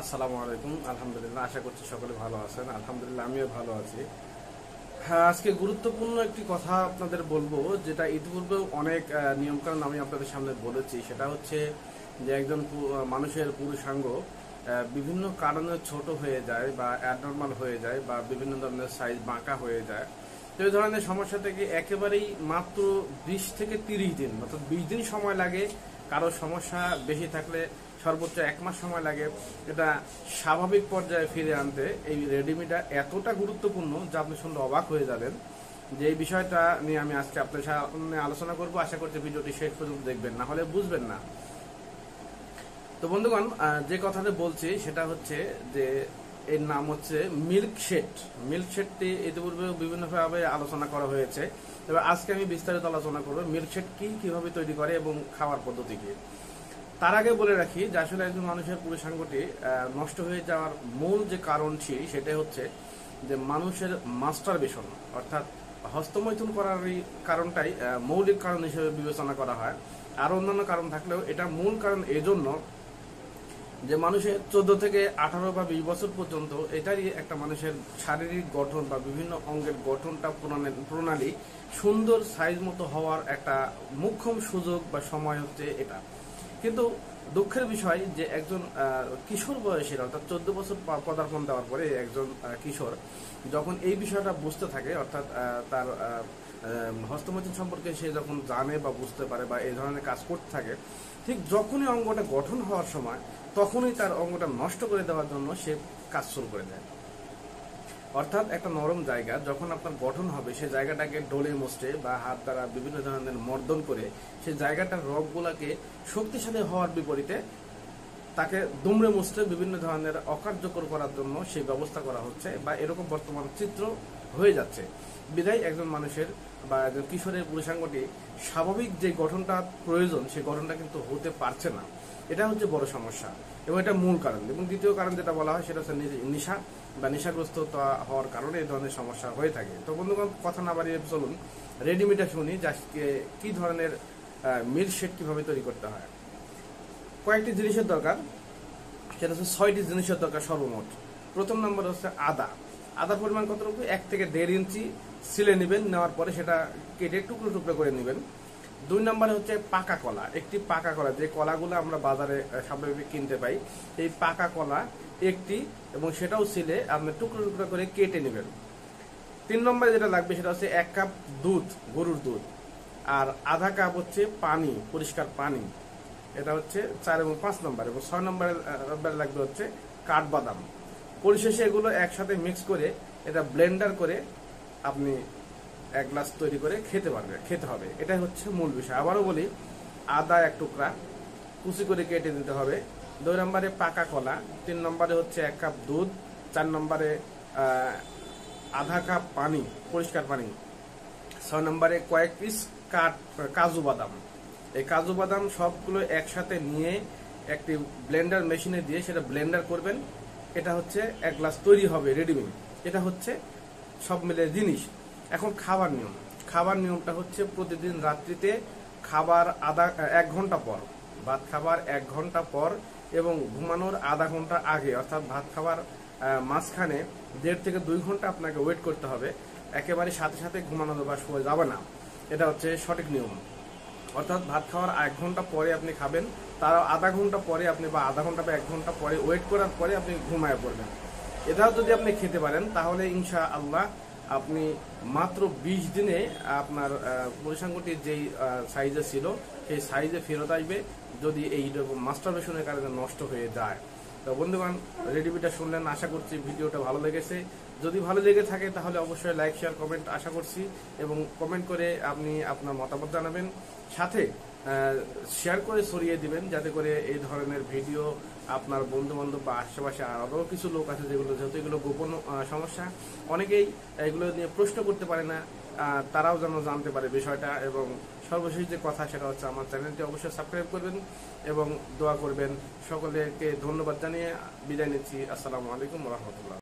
আসসালামু আলাইকুম, আলহামদুলিল্লাহ, আশা করছি সকলে ভালো আছেন। আলহামদুলিল্লাহ, আমিও ভালো আছি। হ্যাঁ আজকে গুরুত্বপূর্ণ একটি কথা আপনাদের বলব, যেটা ইতিপূর্বেও অনেক নিয়মকানুন আমি আপনাদের সামনে বলেছি। সেটা হচ্ছে যে একজন মানুষের পুরুষাঙ্গ বিভিন্ন কারণে ছোট হয়ে যায় বা অ্যাবনর্মাল হয়ে যায় বা বিভিন্ন ধরনের সাইজ বাঁকা হয়ে যায়। তো এই ধরনের সমস্যা থেকে একেবারেই মাত্র বিশ থেকে তিরিশ দিন, অর্থাৎ বিশ দিন সময় লাগে কারও সমস্যা বেশি থাকলে সর্বোচ্চ এক মাস সময় লাগে এটা স্বাভাবিক পর্যায়ে ফিরে আনতে। এই রেডিমিটা এতটা গুরুত্বপূর্ণ যা আপনি শুনলে অবাক হয়ে যাবেন যে এই বিষয়টা নিয়ে আমি আজকে আপনার সামনে আলোচনা করব। আশা করছি ভিডিওটি শেষ পর্যন্ত দেখবেন, না হলে বুঝবেন না। তো বন্ধুগণ যে কথাটা বলছি সেটা হচ্ছে যে এর নাম হচ্ছে মিল্ক শেড মিল্ক শেডটি ইতিপূর্বে বিভিন্নভাবে আলোচনা করা হয়েছে। তবে আজকে আমি বিস্তারিত আলোচনা করব মিল্ক শেড কি কীভাবে তৈরি করে এবং খাওয়ার পদ্ধতি কি। তার আগে বলে রাখি যে আসলে একজন মানুষের পুরুষাঙ্গটি নষ্ট হয়ে যাওয়ার মূল যে কারণটি সেটাই হচ্ছে যে মানুষের মাস্টার বেশন অর্থাৎ হস্তমৈথুন করার কারণটাই মৌলিক কারণ হিসেবে বিবেচনা করা হয়। আর অন্যান্য কারণ থাকলেও এটা মূল কারণ এজন্য যে মানুষের চোদ্দ থেকে আঠারো বা বিশ বছর পর্যন্ত এটারই একটা মানুষের শারীরিক গঠন বা বিভিন্ন অঙ্গের গঠনটা প্রণালী সুন্দর সাইজ মতো হওয়ার একটা মুখ্যম সুযোগ বা সময় হচ্ছে এটা। কিন্তু দুঃখের বিষয় যে একজন কিশোর বয়সের অর্থাৎ চোদ্দ বছর পদার্পণ দেওয়ার পরে একজন কিশোর যখন এই বিষয়টা বুঝতে থাকে, অর্থাৎ তার হস্তমৈথুন সম্পর্কে সে যখন জানে বা বুঝতে পারে বা এই ধরনের কাজ করতে থাকে, ঠিক যখনই অঙ্গটা গঠন হওয়ার সময় তখনই তার অঙ্গটা নষ্ট করে দেওয়ার জন্য সে কাজ শুরু করে দেয়। অর্থাৎ একটা নরম জায়গা, যখন আপনার গঠন হবে সেই জায়গাটাকে ডোলে মোস্টে বা হাত দ্বারা বিভিন্ন ধরনের মর্দন করে সেই জায়গাটার রগগুলাকে শক্তিশালী হওয়ার বিপরীতে তাকে দুমড়ে মুচড়ে বিভিন্ন ধরনের অকার্যকর করার জন্য সেই ব্যবস্থা করা হচ্ছে বা এরকম বর্তমান চিত্র হয়ে যাচ্ছে। বিধায় একজন মানুষের বা একজন কিশোরের পুরুষাঙ্গটি স্বাভাবিক যে গঠনটা প্রয়োজন, সেই গঠনটা কিন্তু হতে পারছে না। এটা হচ্ছে বড় সমস্যা এবং এটা মূল কারণ। এবং দ্বিতীয় কারণ যেটা বলা হয়, সেটা হচ্ছে নেশা বা নেশাগ্রস্ত হওয়ার কারণে এই ধরনের সমস্যা হয়ে থাকে। তো বন্ধুগণ, কথা না বাড়িয়ে চলুন রেডিমেডটা শুনি, যে কি ধরনের শেক কীভাবে তৈরি করতে হয়। কয়েকটি জিনিসের দরকার, সেটা হচ্ছে ছয়টি জিনিসের দরকার সর্বমোট। প্রথম নম্বর হচ্ছে আদা। আদার পরিমাণ কতটুকু? এক থেকে দেড় ইঞ্চি সিলে নেবেন, নেওয়ার পরে সেটা কেটে টুকরো টুকরো করে নেবেন। দুই নম্বরে হচ্ছে পাকা কলা, একটি পাকা কলা। যে কলাগুলো আমরা বাজারে স্বাভাবিক কিনতে পাই, এই পাকা কলা একটি এবং সেটাও সিলে আপনি টুকরো টুকরো করে কেটে নেবেন। তিন নম্বরে যেটা লাগবে সেটা হচ্ছে এক কাপ দুধ, গরুর দুধ। আর আধা কাপ হচ্ছে পানি, পরিষ্কার পানি। এটা হচ্ছে চার এবং পাঁচ নম্বর এবং ছয় নম্বরে লাগবে হচ্ছে কাঠবাদাম। পরিশেষে এগুলো একসাথে মিক্স করে এটা ব্লেন্ডার করে আপনি এক গ্লাস তৈরি করে খেতে পারবে, খেতে হবে। এটাই হচ্ছে মূল বিষয়। আবারও বলি, আদা এক টুকরা, কুচি করে কেটে দিতে হবে। দুই নম্বরে পাকা কলা, তিন নম্বরে হচ্ছে এক কাপ দুধ, চার নম্বরে আধা কাপ পানি, পরিষ্কার পানি, ছয় নম্বরে কয়েক পিস কাঠ, কাজু বাদাম। এই কাজু বাদাম সবগুলো একসাথে নিয়ে একটি ব্লেন্ডার মেশিনে দিয়ে সেটা ব্লেন্ডার করবেন। এটা হচ্ছে এক গ্লাস তৈরি হবে রেডিমেড এটা হচ্ছে সব মিলে জিনিস। এখন খাবার নিয়ম। খাবার নিয়মটা হচ্ছে প্রতিদিন রাত্রিতে খাবার আধা, এক ঘণ্টা পর, ভাত খাবার এক ঘণ্টা পর এবং ঘুমানোর আধা ঘণ্টা আগে, অর্থাৎ ভাত খাবার মাঝখানে দেড় থেকে দুই ঘণ্টা আপনাকে ওয়েট করতে হবে। একেবারে সাথে সাথে ঘুমানো বা শুয়ে যাবে না। এটা হচ্ছে সঠিক নিয়ম। অর্থাৎ ভাত খাওয়ার এক ঘণ্টা পরে আপনি খাবেন, তার আধা ঘণ্টা পরে আপনি বা আধা ঘণ্টা বা এক ঘণ্টা পরে ওয়েট করার পরে আপনি ঘুমায় পড়বেন। এটাও যদি আপনি খেতে পারেন, তাহলে ইনশা আল্লাহ আপনি মাত্র বিশ দিনে আপনার পরিসংখ্যটির যেই সাইজে ছিল, সেই সাইজে ফেরত আসবে, যদি এই মাস্টারবেশনের কারণে নষ্ট হয়ে যায়। তো বন্ধুগণ, রেডিপিটা শুনলেন, আশা করছি ভিডিওটা ভালো লেগেছে। যদি ভালো লেগে থাকে, তাহলে অবশ্যই লাইক, শেয়ার, কমেন্ট আশা করছি এবং কমেন্ট করে আপনি আপনার মতামত জানাবেন। সাথে শেয়ার করে ছড়িয়ে দিবেন যাতে করে এই ধরনের ভিডিও আপনার বন্ধু বান্ধব বা আশেপাশে আরও কিছু লোক আছে যেগুলো যেহেতু এগুলো গোপন সমস্যা, অনেকেই এগুলো নিয়ে প্রশ্ন করতে পারে না তারাও যেন জানতে পারে বিষয়টা এবং সর্বশেষ যে কথা সেটা হচ্ছে আমার চ্যানেলটি অবশ্যই সাবস্ক্রাইব করবেন এবং দোয়া করবেন সকলকে ধন্যবাদ জানিয়ে বিদায় নিচ্ছি। আসসালামু আলাইকুম রহমতুল্লাহ।